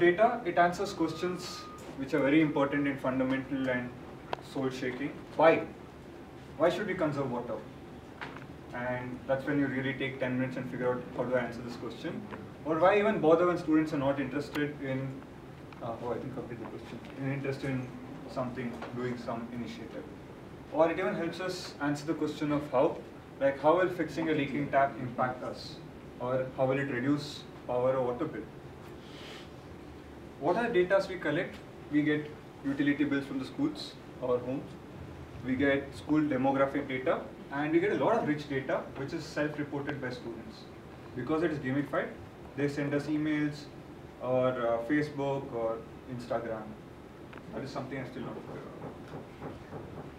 data, it answers questions which are very important and fundamental and soul shaking. Why? Why should we conserve water? And that's when you really take 10 minutes and figure out how I answer this question. Or why even bother when students are not interested in, uh, oh, I think I the question, in interested in something, doing some initiative. Or it even helps us answer the question of how, like how will fixing a leaking tap impact us? Or how will it reduce power or water bill? What are the data we collect? We get utility bills from the schools or homes. We get school demographic data and we get a lot of rich data which is self-reported by students. Because it is gamified, they send us emails or uh, Facebook or Instagram. That is something I still not aware.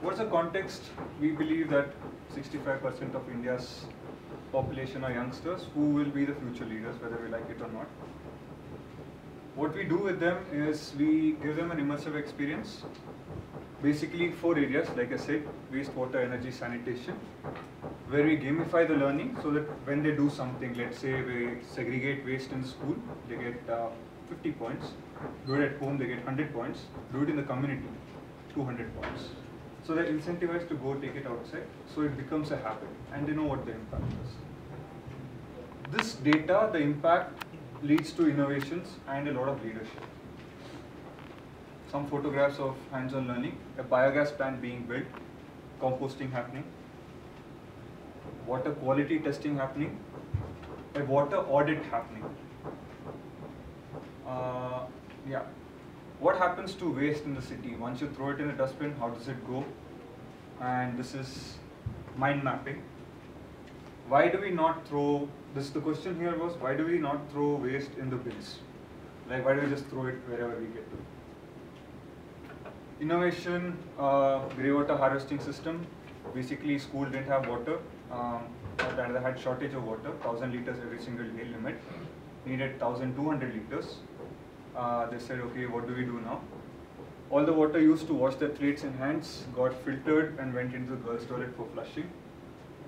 What's the context? We believe that 65% of India's population are youngsters who will be the future leaders, whether we like it or not. What we do with them is we give them an immersive experience basically four areas, like I said, wastewater, energy, sanitation, where we gamify the learning so that when they do something, let's say we segregate waste in school, they get uh, 50 points, do it at home, they get 100 points, do it in the community, 200 points. So they're incentivized to go take it outside, so it becomes a habit, and they know what the impact is. This data, the impact leads to innovations and a lot of leadership some photographs of hands-on learning, a biogas plant being built, composting happening, water quality testing happening, a water audit happening. Uh, yeah. What happens to waste in the city? Once you throw it in a dustbin, how does it go? And this is mind mapping. Why do we not throw, this the question here was, why do we not throw waste in the bins? Like why do we just throw it wherever we get to? Innovation, uh, grey water harvesting system. Basically, school didn't have water. Um, they had shortage of water, 1000 liters every single day limit. Needed 1200 liters. Uh, they said, okay, what do we do now? All the water used to wash their plates and hands got filtered and went into the girls' toilet for flushing.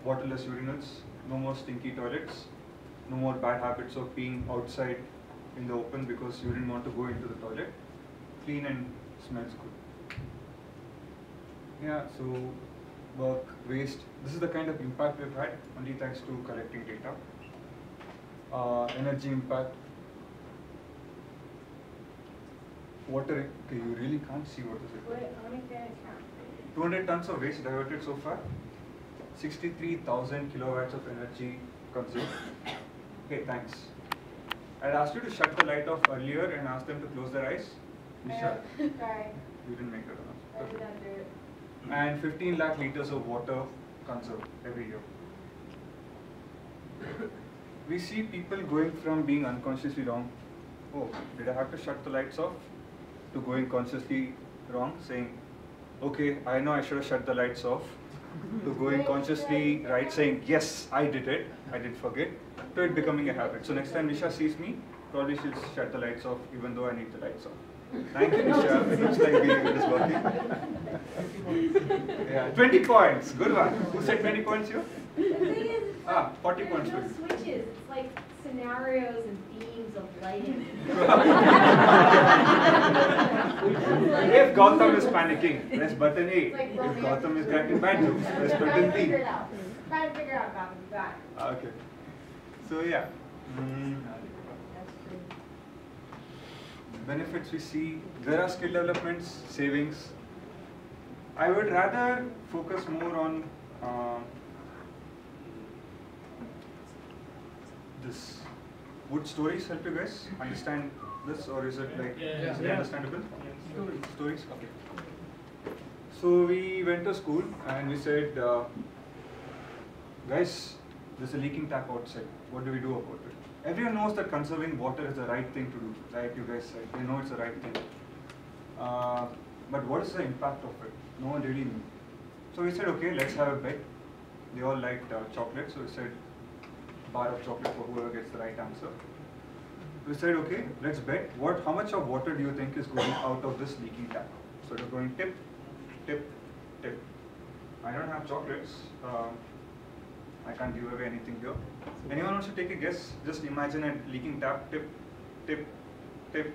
Waterless urinals, no more stinky toilets, no more bad habits of peeing outside in the open because you didn't want to go into the toilet. Clean and smells good. Yeah, so work, waste. This is the kind of impact we've had only thanks to collecting data. Uh, energy impact. Water, okay, you really can't see what is it. 200 tons of waste diverted so far. 63,000 kilowatts of energy consumed. Okay, thanks. I'd asked you to shut the light off earlier and ask them to close their eyes. Nisha? Uh, Sorry. You didn't make that enough. I did not do it and 15 lakh liters of water conserved every year. we see people going from being unconsciously wrong, oh, did I have to shut the lights off, to going consciously wrong, saying, okay, I know I should have shut the lights off, to going consciously right, saying, yes, I did it, I did forget, to it becoming a habit. So next time Nisha sees me, probably she'll shut the lights off even though I need the lights off. Thank you, Nisha. It looks like being is working. yeah, 20 points. Good one. Who said 20 points here? The thing is, ah, 40 there's points. no switches. It's like scenarios and themes of lighting. if Gautam is panicking, press button A. It's like if romantic. Gautam is cracking bad jokes, press Trying button to B. figure it out. Trying to figure out Gautam. Got it. Okay. So yeah. Mm, benefits we see. There are skill developments, savings. I would rather focus more on uh, this. Would stories help you guys understand this, or is it like Yeah. is it understandable? Stories. Stories. Okay. So we went to school and we said, uh, guys, there's a leaking tap outside. What do we do about it? Everyone knows that conserving water is the right thing to do, right? You guys said they know it's the right thing. Uh, but what is the impact of it? No one really knew. So we said, okay, let's have a bet. They all liked uh, chocolate, so we said, bar of chocolate for whoever gets the right answer. We said, okay, let's bet. What? How much of water do you think is going out of this leaking tap? So it was going tip, tip, tip. I don't have chocolates. Um, I can't give away anything here. Anyone wants to take a guess? Just imagine a leaking tap, tip, tip, tip,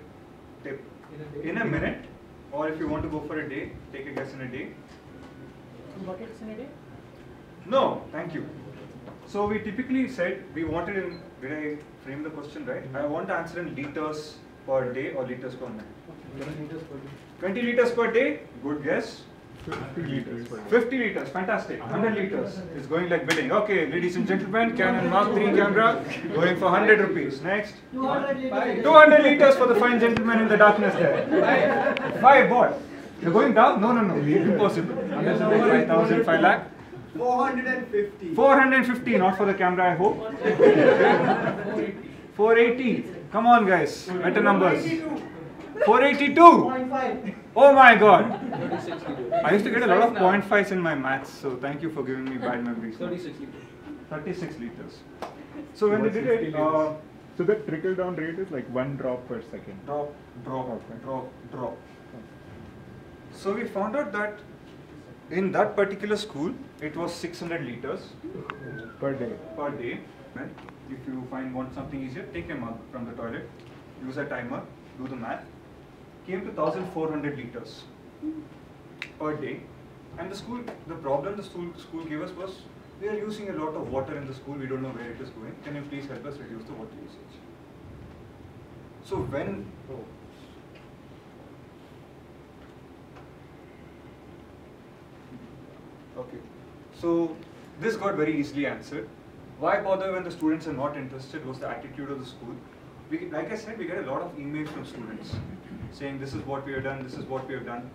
tip. In a, in a minute, or if you want to go for a day? Take a guess in a day. Two buckets in a day? No, thank you. So we typically said we wanted in, did I frame the question right? I want to answer in liters per day or liters per night. 20 liters per day, good guess. 50 liters per day. 50 liters, fantastic. 100 liters It's going like bidding. Okay, ladies and gentlemen, Canon Mark III camera going for 100 rupees. Next. 200 liters. 200 liters for the fine gentleman in the darkness there. Five what? You're going down? No, no, no. Impossible. 5,000, 5 lakh. 450. 450, not for the camera, I hope. 480. Come on, guys. Better numbers. 482. 0.5. Oh my god. I used to get a lot of 0.5s in my maths, so thank you for giving me bad memories. 36 liters. 36 liters. So when they did it, uh, So the trickle down rate is like one drop per second. drop, drop, Okay. drop, drop. So we found out that in that particular school, it was 600 liters Per day. per day. Well, if you find want something easier, take a mug from the toilet, use a timer, do the math. Came to 1,400 liters per day. And the school, the problem the school, school gave us was, we are using a lot of water in the school, we don't know where it is going. Can you please help us reduce the water usage? So when oh. Okay. So this got very easily answered. Why bother when the students are not interested was the attitude of the school. We, like I said, we get a lot of emails from students saying this is what we have done, this is what we have done.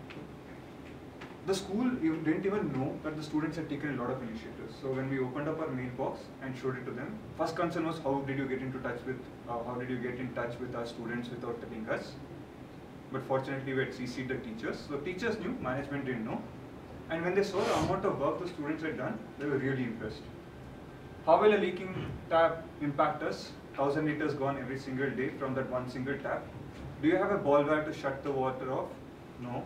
The school didn't even know that the students had taken a lot of initiatives. So when we opened up our mailbox and showed it to them, first concern was how did you get into touch with, uh, how did you get in touch with our students without telling us? But fortunately, we had CC'd the teachers. So teachers knew, management didn't know. And when they saw the amount of work the students had done, they were really impressed. How will a leaking tap impact us? 1000 liters gone every single day from that one single tap. Do you have a ball valve to shut the water off? No.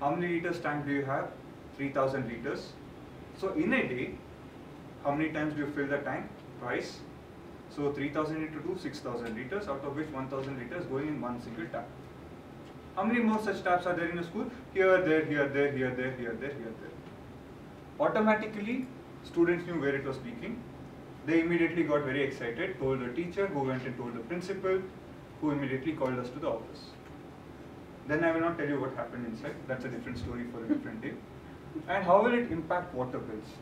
How many liters tank do you have? 3000 liters. So in a day, how many times do you fill the tank? Twice. So 3000 into 2, 6000 liters, out of which 1000 liters going in one single tap. How many more such taps are there in a school? Here, there, here, there, here, there, here, there, here, there. Automatically, students knew where it was leaking. They immediately got very excited, told the teacher, who went and told the principal, who immediately called us to the office. Then I will not tell you what happened inside. That's a different story for a different day. And how will it impact water bills?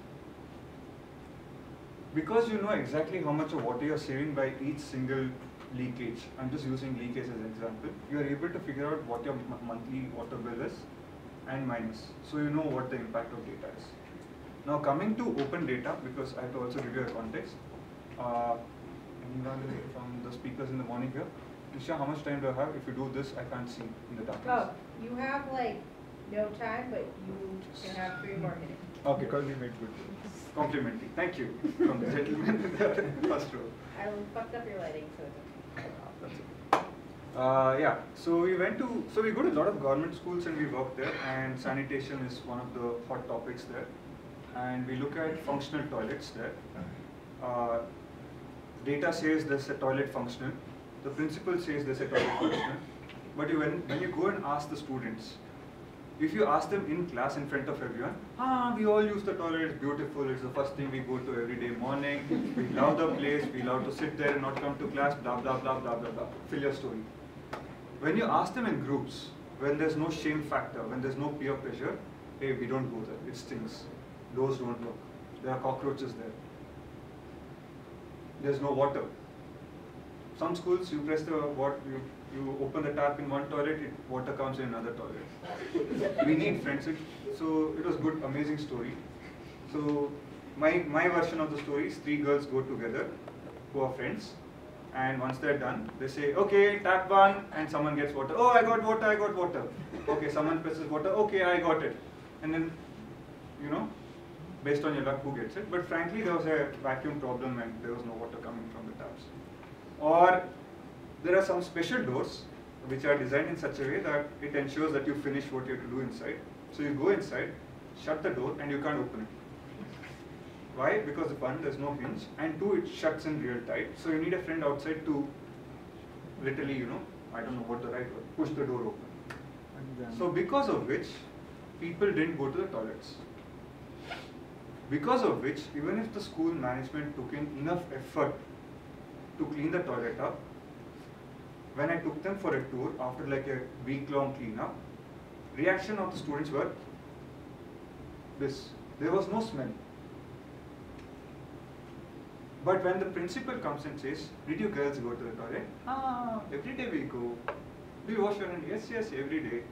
Because you know exactly how much of water you're saving by each single leakage, I'm just using leakage as an example, you are able to figure out what your monthly water bill is and minus. So you know what the impact of data is. Now coming to open data, because I have to also give you a context. Uh, anyone from the speakers in the morning here? Nisha, how much time do I have? If you do this, I can't see in the darkness. Oh, you have like no time, but you can have three more minutes. Okay, Because we made good complimentary. Thank you from the gentleman in the first row. I fucked up your lighting, so Uh, yeah, so we went to, so we go to a lot of government schools and we work there and sanitation is one of the hot topics there. And we look at functional toilets there. Uh, data says there's a toilet functional, the principal says there's a toilet functional. But you, when, when you go and ask the students, if you ask them in class in front of everyone, ah, we all use the toilet, it's beautiful, it's the first thing we go to every day morning, we love the place, we love to sit there and not come to class, blah, blah, blah, blah, blah, blah. Fill your story. When you ask them in groups, when there's no shame factor, when there's no peer pressure, hey, we don't go there, it stinks. Doors don't work. There are cockroaches there. There's no water. Some schools, you press the what you you open the tap in one toilet, it, water comes in another toilet. we need friends. So it was good, amazing story. So my my version of the story is three girls go together who are friends, and once they're done, they say, okay, tap one, and someone gets water. Oh, I got water, I got water. Okay, someone presses water. Okay, I got it, and then you know, based on your luck, who gets it. But frankly, there was a vacuum problem and there was no water coming from the taps. Or there are some special doors which are designed in such a way that it ensures that you finish what you have to do inside. So you go inside, shut the door, and you can't open it. Why? Because one, there's no hinge, and two, it shuts in real tight. So you need a friend outside to literally, you know, I don't know what the right word, push the door open. So because of which, people didn't go to the toilets. Because of which, even if the school management took in enough effort to clean the toilet up. When I took them for a tour after like a week long cleanup, reaction of the students were this. There was no smell. But when the principal comes and says, did you girls go to the toilet? Ah, every day we go. Do you wash your hands? Yes, yes, every day.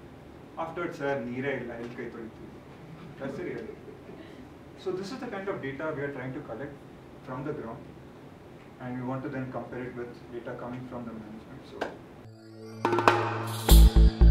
Afterwards, sir, neera illa, elkai That's the reality. So this is the kind of data we are trying to collect from the ground and we want to then compare it with data coming from the management. So